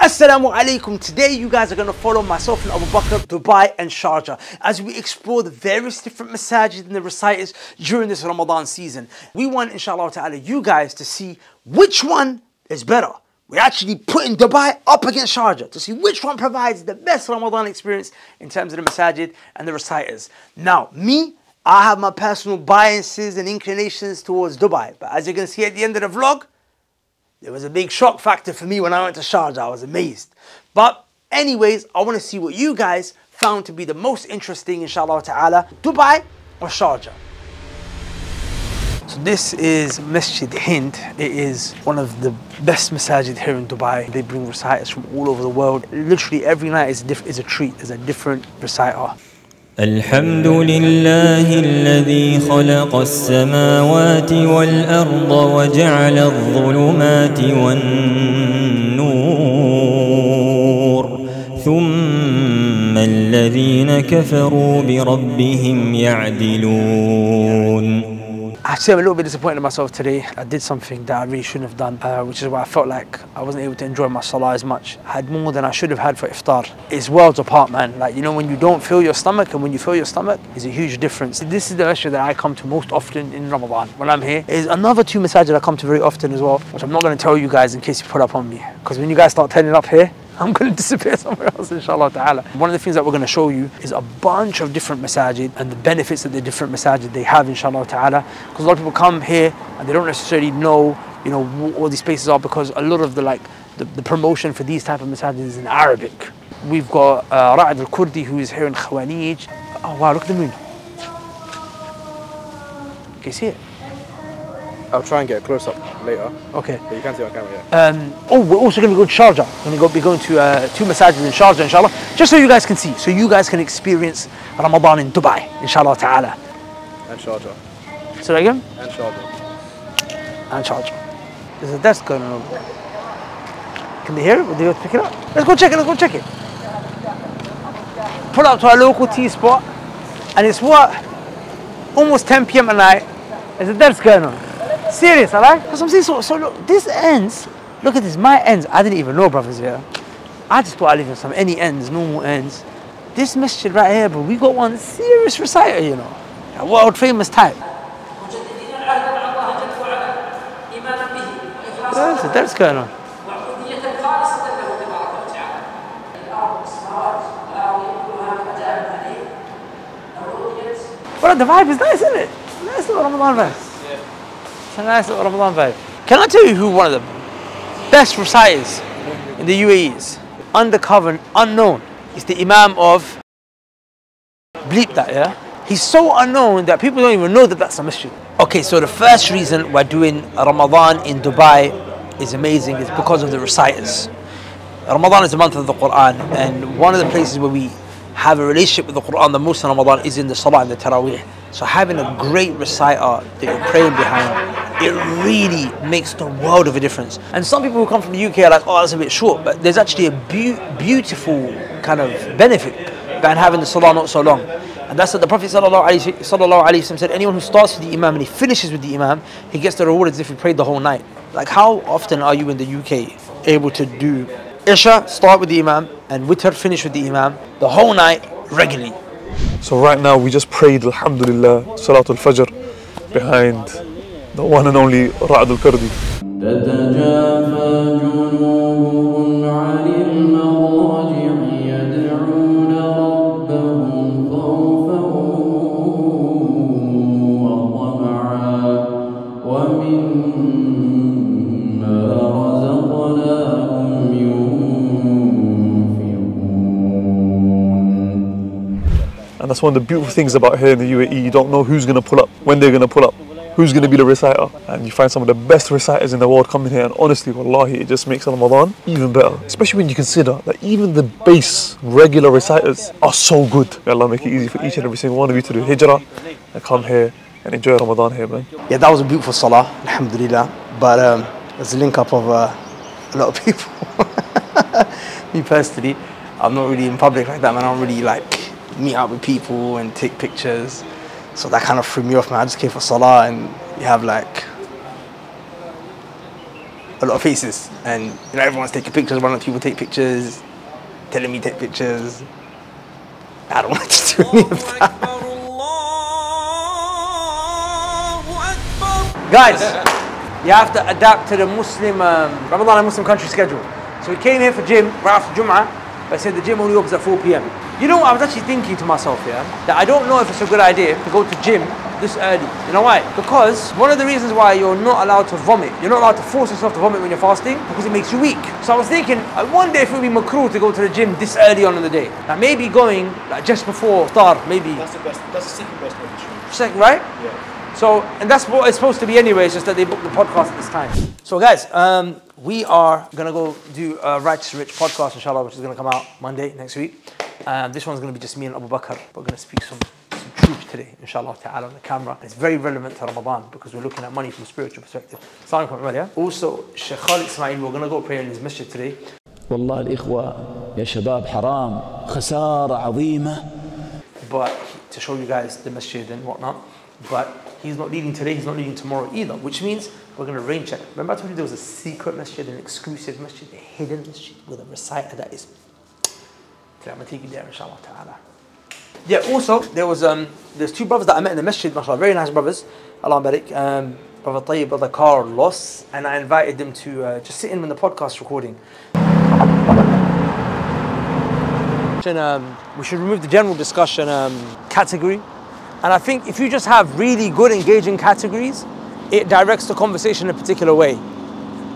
Assalamu alaikum. Today you guys are going to follow myself and Abu Bakr, Dubai and Sharjah as we explore the various different masajid and the reciters during this Ramadan season. We want inshallah ta'ala you guys to see which one is better. We're actually putting Dubai up against Sharjah to see which one provides the best Ramadan experience in terms of the masajid and the reciters. Now, me, I have my personal biases and inclinations towards Dubai, but as you can see at the end of the vlog, it was a big shock factor for me when I went to Sharjah. I was amazed. But anyways, I want to see what you guys found to be the most interesting, inshallah ta'ala, Dubai or Sharjah. So this is Masjid Hind. It is one of the best masajid here in Dubai. They bring reciters from all over the world. Literally every night is is a treat, is a different reciter. الحمد لله الذي خلق السماوات والأرض وجعل الظلمات والنور ثم الذين كفروا بربهم يعدلون Actually, I'm a little bit disappointed in myself today. I did something that I really shouldn't have done, uh, which is why I felt like I wasn't able to enjoy my salah as much. I had more than I should have had for iftar. It's worlds apart, man. Like, you know, when you don't feel your stomach and when you feel your stomach, is a huge difference. This is the masjid that I come to most often in Ramadan when I'm here. Is another two masajid I come to very often as well, which I'm not going to tell you guys in case you put up on me. Because when you guys start turning up here, I'm going to disappear somewhere else, inshallah ta'ala. One of the things that we're going to show you is a bunch of different masajid and the benefits that the different masajid they have, inshallah ta'ala. Because a lot of people come here and they don't necessarily know, you know, what all these places are because a lot of the like, the, the promotion for these type of masajid is in Arabic. We've got uh, Ra'ad al-Kurdi who is here in Khawanij. Oh wow, look at the moon. Can you see it? I'll try and get a close up later. Okay. But you can see on camera, yeah. Um, oh, we're also going to go to Sharjah. We're going to go, be going to uh, two massages in Sharjah, inshallah, just so you guys can see, so you guys can experience Ramadan in Dubai, inshallah ta'ala. And Sharjah. Say So again, And Sharjah. and Sharjah. There's a desk going on over there. Can they hear it? Will they go to pick it up? Let's go check it, let's go check it. Pull up to our local tea spot, and it's what? Almost 10 p.m. at night. There's a desk going on. Serious, alright? Because I'm saying, so, so look, this ends, look at this, my ends, I didn't even know, brothers, yeah. I just thought I lived in some any ends, normal ends. This masjid right here, bro, we got one serious reciter, you know. A world famous type. There's a desk going on. Well, the vibe is nice, isn't it? Nice little Ramadan vibe. It's a nice little Ramadan vibe. Can I tell you who one of the best reciters in the UAE is? Undercover, and unknown. He's the Imam of bleep that, yeah? He's so unknown that people don't even know that that's a masjid. Okay, so the first reason we're doing Ramadan in Dubai is amazing is because of the reciters. Ramadan is the month of the Quran, and one of the places where we have a relationship with the Quran the most in Ramadan is in the Salah and the Taraweeh. So having a great reciter that you're praying behind, it really makes the world of a difference. And some people who come from the UK are like, oh, that's a bit short, but there's actually a beau- beautiful kind of benefit behind having the Salah not so long. And that's what the Prophet wasallam said. Anyone who starts with the Imam and he finishes with the Imam, he gets the reward as if he prayed the whole night. Like how often are you in the UK able to do Isha, start with the Imam, and Witr, finish with the Imam, the whole night regularly? So right now we just prayed Alhamdulillah Salatul Fajr behind the one and only Ra'ad al-Kurdi. And that's one of the beautiful things about here in the UAE. You don't know who's going to pull up, when they're going to pull up, who's going to be the reciter. And you find some of the best reciters in the world coming here. And honestly, wallahi, it just makes Ramadan even better. Especially when you consider that even the base regular reciters are so good. May Allah make it easy for each and every single one of you to do hijrah and come here and enjoy Ramadan here, man. Yeah, that was a beautiful salah, alhamdulillah. But um, it's a link up of uh, a lot of people. Me personally, I'm not really in public like that, man. I don't really like meet up with people and take pictures. So that kind of threw me off, man. I just came for salah and you have like a lot of faces, and you know everyone's taking pictures. One of the people take pictures, telling me take pictures. I don't want to do any of that. Guys, you have to adapt to the Muslim um, Ramadan and Muslim country schedule. So we came here for gym right after Jum'ah, but I said the gym only opens at 4 p.m. You know? I was actually thinking to myself, yeah, that I don't know if it's a good idea to go to gym this early. You know why? Because one of the reasons why you're not allowed to vomit, you're not allowed to force yourself to vomit when you're fasting, because it makes you weak. So I was thinking, I wonder if it would be makruh to go to the gym this early on in the day. Now maybe going like just before iftar, maybe That's the best. That's the second best option. second, right? Yeah. So, and that's what it's supposed to be anyway, it's just that they booked the podcast at this time. So, guys, um, we are gonna go do a Righteous Rich podcast, inshallah, which is gonna come out Monday next week. Um, this one's gonna be just me and Abu Bakr. We're gonna speak some, some truth today, inshallah ta'ala, on the camera. It's very relevant to Ramadan because we're looking at money from a spiritual perspective. Assalamu alaikum, yeah? Also, Sheikh Khalid Ismail, we're gonna go pray in his masjid today. والله الإخوة يا شباب حرام خسارة عظيمة but to show you guys the masjid and whatnot. But he's not leading today, he's not leading tomorrow either, which means we're going to rain check. Remember I told you there was a secret masjid, an exclusive masjid, a hidden masjid with a reciter that is. yeah, also, there was um, there's two brothers that I met in the masjid, mashallah, very nice brothers, Allah barik, um, Brother Tayyib, Brother Carlos, and I invited them to uh, just sit in when the podcast recording. And, um, we should remove the general discussion um, category. And I think if you just have really good, engaging categories, it directs the conversation in a particular way.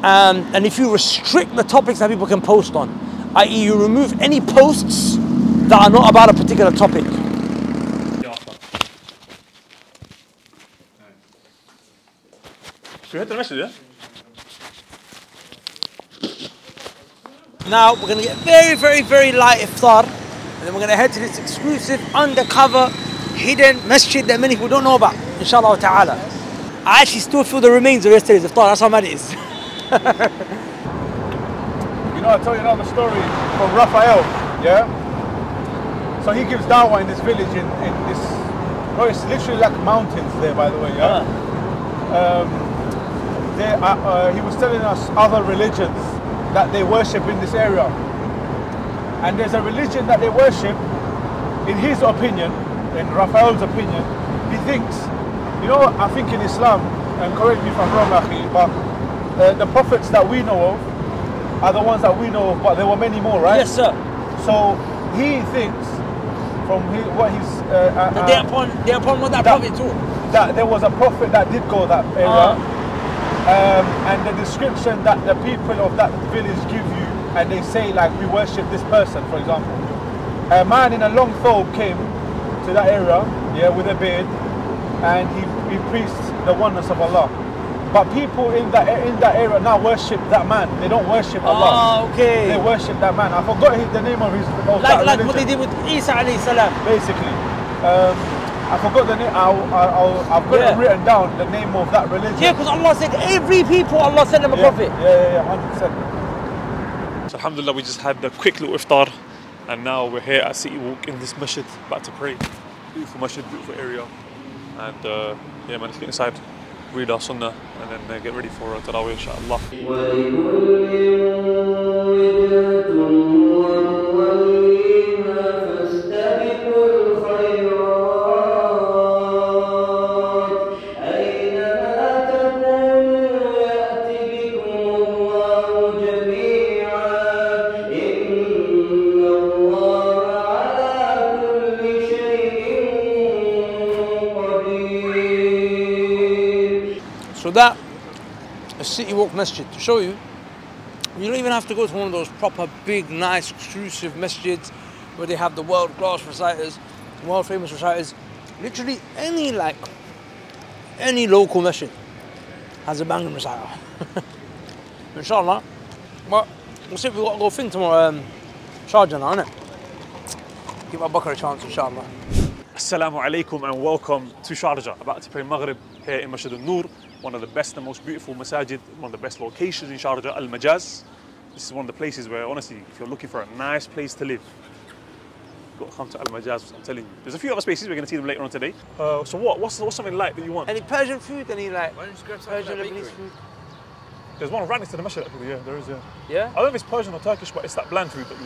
Um, and if you restrict the topics that people can post on, i.e., you remove any posts that are not about a particular topic. Should we the message, yeah? Now we're gonna get very, very, very light iftar, and then we're gonna head to this exclusive, undercover, hidden masjid that many people don't know about. Inshallah ta'ala. I actually still feel the remains of yesterday's iftar. That's how mad it is. You know, I tell you another story from Raphael, yeah? So he gives dawah in this village in, in this, bro, it's literally like mountains there, by the way, yeah? Um, there, uh, uh, he was telling us other religions that they worship in this area. And there's a religion that they worship, in his opinion, in Raphael's opinion, he thinks, you know, I think in Islam, and correct me if I'm wrong, Akhi, but uh, the prophets that we know of are the ones that we know of, but there were many more, right? yes, sir. So he thinks, from his, what he's uh, uh, The uh, day upon, day upon what that that- prophet taught. that there was a prophet that did go that area, Uh-huh. um, and the description that the people of that village give you, and they say like we worship this person, for example. A man in a long thobe came to that area, yeah, with a beard, and he, he preached the oneness of Allah. But people in that in that area now worship that man. They don't worship Allah. Ah, okay. They worship that man. I forgot his, the name of his of Like, that like what they did with Isa alayhi salam. basically. Um, I forgot the name. I'll, I'll, I've got Yeah. it written down. The name of that religion. Yeah, because Allah said every people, Allah sent them a yeah, prophet. yeah, yeah, yeah, hundred percent. So Alhamdulillah, we just had a quick little iftar, and now we're here at City Walk in this masjid, about to pray. Beautiful masjid, beautiful area, and uh, yeah, man, let's get inside, read our sunnah, and then uh, get ready for uh, Tarawih, inshallah. That a city walk masjid to show you, you don't even have to go to one of those proper big, nice, exclusive masjids where they have the world class reciters, world famous reciters. Literally any like any local masjid has a banging reciter. Inshallah. Well, we'll see if we've got to go thing tomorrow. Um, Sharjah now, innit? Give Abu Bakr a chance, inshallah. Assalamu alaikum and welcome to Sharjah. About to pray Maghrib here in Masjid al-Nur, one of the best and most beautiful masajid, one of the best locations in Sharjah, Al-Majaz. This is one of the places where honestly, if you're looking for a nice place to live, you've got to come to Al-Majaz, I'm telling you. There's a few other spaces, we're going to see them later on today. Uh, so what? What's, what's something light that you want? Any Persian food? Any like Why don't you grab Persian Lebanese food? There's one right next to the masjid actually, yeah, there is, yeah. Yeah? I don't know if it's Persian or Turkish, but it's that bland food that you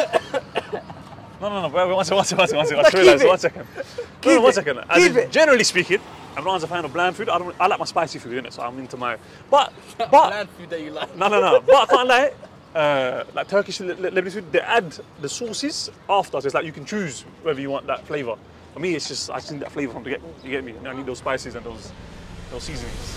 like. no, no, no, One second, one second, one second. One second. no, I just realized. One second. No, Keep no, one it. As Keep in, it. Generally speaking, I'm not a fan of bland food. I don't. I like my spicy food in it, so I'm into my. But, but Bland food that you like. no, no, no. But I can't lie. Uh, like Turkish li- li- Lebanese food, they add the sauces after. So it's like you can choose whether you want that flavour. For me, it's just I just need that flavour from the get. You get me? I need those spices and those those seasonings.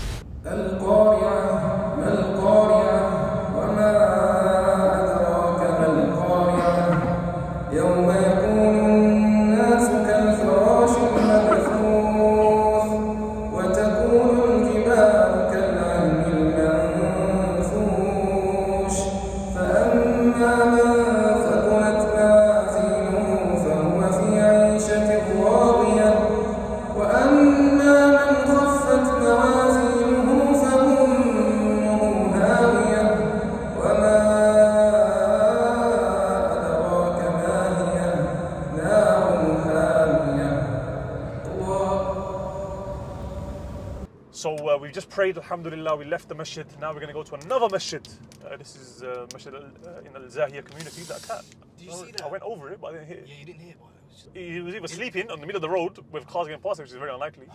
Alhamdulillah, we left the masjid. Now we're going to go to another masjid. Uh, this is uh, masjid uh, in Al Zahia community. That cat. Did you see that? I went over it, but I didn't it. Yeah, you didn't hear, but it was just. He was either sleeping on the middle of the road with cars getting past him, which is very unlikely,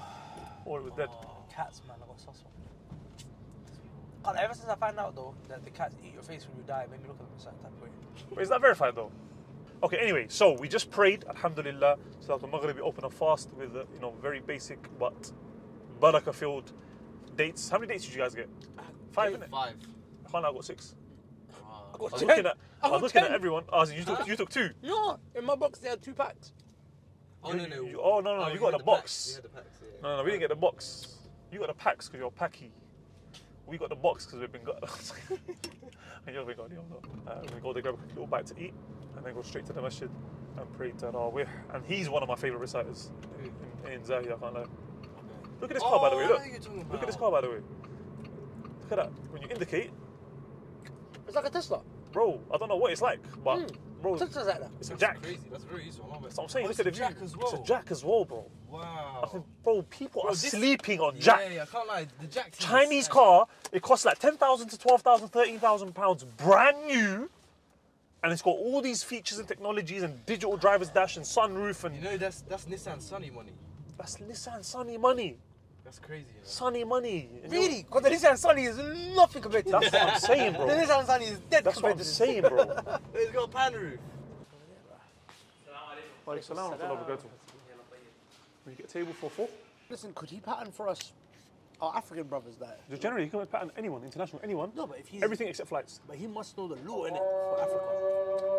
or it was dead. Cats, man, I got sus. God, ever since I found out though that the cats eat your face when you die, it made me look at them a certain type of way. But is that verified though? Okay, anyway, so we just prayed, alhamdulillah, Salat al-Maghrib, we open a fast with, uh, you know, very basic but barakah filled dates. How many dates did you guys get? Five, innit? Five. I can't lie, I got six. I was ten. looking at, I I was got looking at ten. everyone. Oh, so you, took, you took two. No, in my box they had two packs. Oh, no, no. You- oh, no, no, you we got had the packs. box. We had the packs, yeah. No, no, we didn't get the box. You got the packs because you're packy. We got the box because we've been got. and you've been got the other. Uh, we go to grab a quick little bite to eat and then go straight to the masjid and pray Tarawih. And he's one of my favourite reciters in, in Zahia, I can't lie. Look at this car, by the way. Oh, Look. know who you're talking Look at this car, by the way. Look at that. When you indicate, It's like a Tesla. bro, I don't know what it's like, but hmm. bro, Tesla's like that. it's a That's jack. crazy. That's very useful. I love it. That's what I'm saying. Oh, Look at the view. jack as well. It's a jack as well, bro. I Wow. think, bro, people Bro, are this- sleeping on Yeah, jack. yeah, I can't lie. The jack. Chinese sick. car, it costs like 10,000 to 12,000, 13,000 pounds, brand new. And it's got all these features and technologies and digital driver's dash and sunroof and You know that's that's Nissan Sunny money. that's Nissan Sunny money. That's crazy. You know? Sunny money. Really? Because the Nissan Sunny is nothing compared to That's this. what I'm saying, The bro. Nissan Sunny is dead That's what compared I'm to this. saying, bro. It's got a pan roof. Salam wa rahmatullahi wa barakatuh. We get a table for four. Listen, could he pattern for us, our African brothers there? Just generally, you can pattern anyone, international, anyone. No, but if he's Everything except flights. But he must know the law in it for Africa.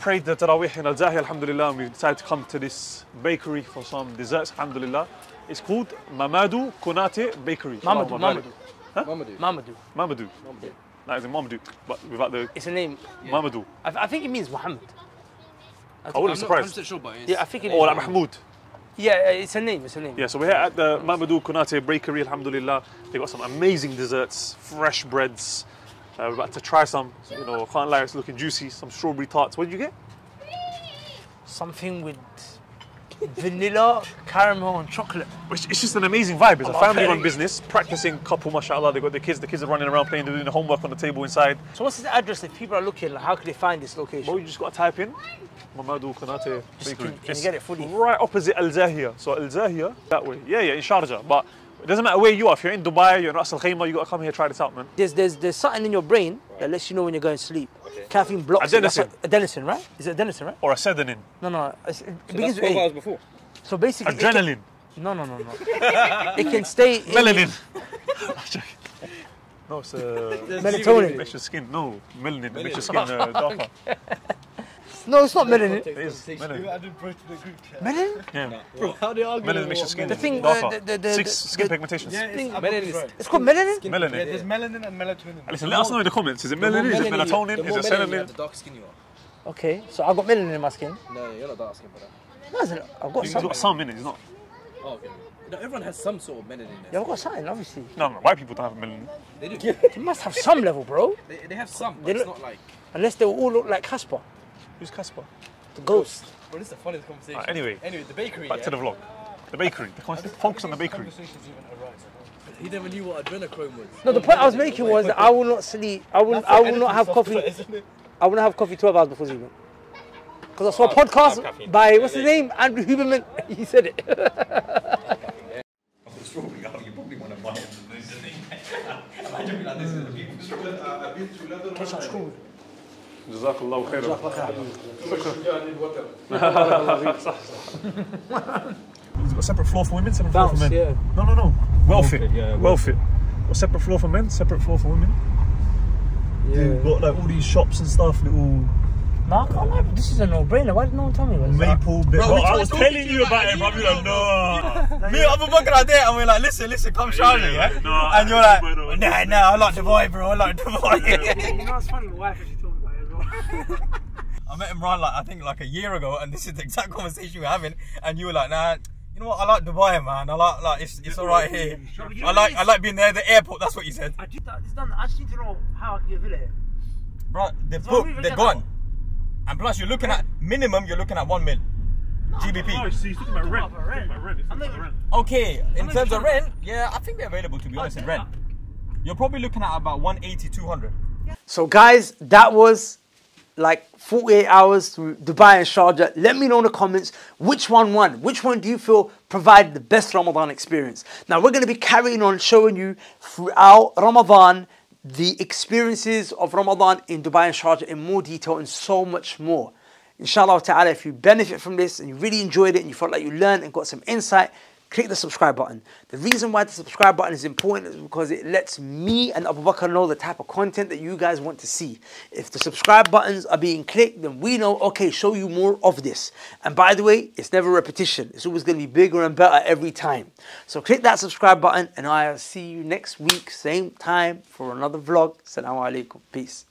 prayed the Tarawih in Al Zahi, Alhamdulillah, and we decided to come to this bakery for some desserts, Alhamdulillah. It's called Mamadou Konate Bakery. Mamadou, Allahumma barik. Mamadou. Mamadou. Mamadou. Mamadou. That is in Mamadou, but without the It's a name. Mamadou. I, I think it means Muhammad. I wouldn't be I'm surprised. not 100% sure, but it's, Yeah, I think it is. Or like Mahmoud. Yeah, uh, it's a name. It's a name. Yeah, so we're here at the Mamadou Konate Bakery, Alhamdulillah. They got some amazing desserts, fresh breads. Uh, we're about to try some. You know, can't lie, it's looking juicy. Some strawberry tarts. What did you get? Something with vanilla, caramel, and chocolate. It's, it's just an amazing vibe. It's a I'm family-run business, practicing couple, mashallah. They've got the kids. The kids are running around playing, they're doing the homework on the table inside. So what's the address if people are looking? Like, how could they find this location? Well, you just got to type in Mamadou Konate Bakery. can- can you get it fully? Right opposite Al Zahia. So Al Zahia that way. Yeah, yeah, in Sharjah. But It doesn't matter where you are. If you're in Dubai, you're in Ras Al Khaimah, you gotta come here try this out, man. There's, there's, there's something in your brain that lets you know when you're going to sleep. Caffeine blocks it. Adenosine. what- Adenosine, right? Is it adenosine, right? Or a sedanin. No, no. it's- It That's begins with 12 A. hours before. So basically, it can- Adrenaline. no, no, no, no. it can stay. in- Melanin. no, it's uh, Melatonin. makes your skin. No, melanin. It makes your skin uh, darker. No, it's not melanin. It is melanin. added bro to the group chat. Melanin? Yeah. How do you argue? Melanin makes your skin The thing, uh, darker. the- the- the- Six skin the- pigmentations. thing- Melanin is It's called melanin? Melanin. Yeah, there's melanin and melatonin. Listen, let us know in the comments. Is it melanin? Is it melatonin? Is it The dark skin you are. Okay, so I've got melanin in my skin. No, you're not dark skin, brother. No, it's not. I've got He's something. got some in it. He's not. Oh, okay. No, everyone has some sort of melanin in Yeah, there. I've got something, obviously. No, no. White people don't have melanin. They do. You must have some level, bro. They, they have some, but They it's look- not like. Unless they all look like Casper, Who's Casper? the ghost. Bro, this is the funniest conversation. Alright, anyway. Anyway, the bakery. Back yeah, to the vlog. The bakery. The con- Focus on the bakery. He never knew what adrenochrome was. No, the point I was making was that I will not sleep. I will. I will not have coffee. I will not have coffee 12 hours before sleeping. Because I saw a podcast by what's his name, Andrew Huberman. He said it. Jazakallahu khairan. You've got a separate floor for women, separate floor for men. yeah. No, no, no. Well fit. well fit. A separate floor for men, separate floor for women. You've got like all these shops and stuff, little No, I can't lie, this is a no-brainer. Why did no one tell me about this? maple bit. Bro, we I was telling you you about it, a bro. You're like, no. Me and Abu Bakr are there and we're like, listen, listen, come Sharjah, yeah? no, and you're I- like, nah, nah, I like Dubai, bro, I like Dubai. You know, it's funny. My I met him Imran like, I think like a year ago and this is the exact conversation we we're having and you were like, nah, you know what, I like Dubai, man. I like, like, it's, it's alright here. I like, I like being there at the airport, that's what you said. I just, it's done. I just need to know how I can get a villa here. Bro, they're So booked, we they're gone. that And plus you're looking at, minimum you're looking at one mil. GBP. Oh, so you're talking about rent. about rent. Talking rent. You're I'm talking not about rent. Okay, in terms of trying rent, yeah, I think they're available to be oh, honest in yeah. rent. You're probably looking at about 180, 200. So, guys, that was like 48 hours through Dubai and Sharjah. Let me know in the comments which one won. Which one do you feel provided the best Ramadan experience? Now, we're going to be carrying on showing you throughout Ramadan the experiences of Ramadan in Dubai and Sharjah in more detail and so much more. Inshallah ta'ala, if you benefit from this and you really enjoyed it and you felt like you learned and got some insight, click the subscribe button. The reason why the subscribe button is important is because it lets me and Abu Bakr know the type of content that you guys want to see. If the subscribe buttons are being clicked, then we know, okay, show you more of this. And by the way, it's never repetition. It's always going to be bigger and better every time. So click that subscribe button and I'll see you next week, same time for another vlog. Assalamu alaikum. Peace.